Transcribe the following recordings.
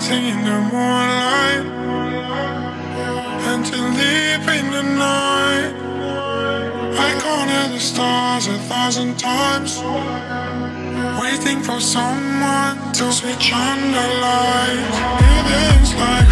waiting in the moonlight until deep in the night. I counted the stars a thousand times, waiting for someone to switch on the light. Feelings like fire.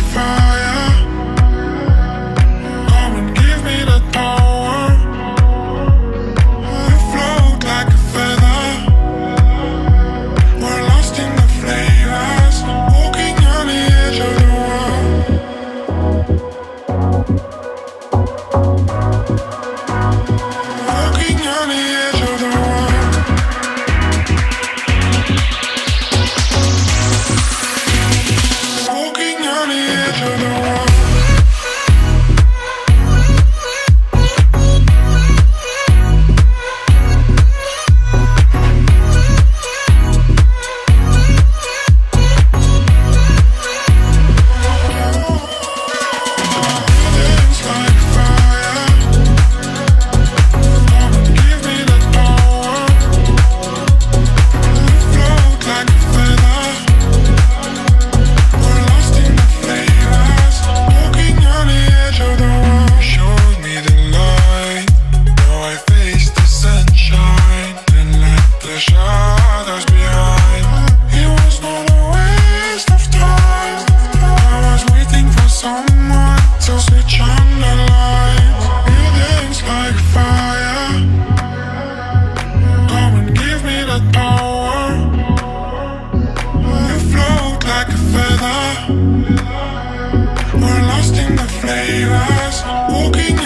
We're lost in the flavors, walking